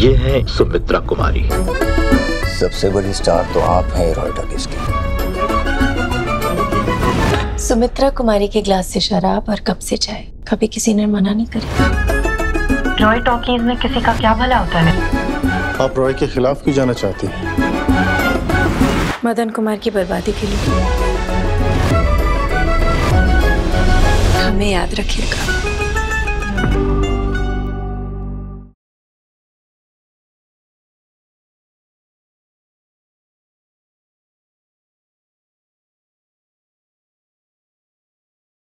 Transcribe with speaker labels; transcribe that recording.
Speaker 1: ये है सुमित्रा कुमारी।
Speaker 2: सबसे बड़ी स्टार तो आप हैं रॉय टॉकीज की।
Speaker 3: सुमित्रा कुमारी के ग्लास से शराब और कप से चाय। कभी किसी ने मना नहीं करी।
Speaker 4: रॉय टॉकीज में किसी का क्या भला होता है?
Speaker 5: आप रॉय के खिलाफ क्यों जाना चाहती हैं?
Speaker 3: मदन कुमार की बर्बादी के लिए। हमें याद रखिएगा।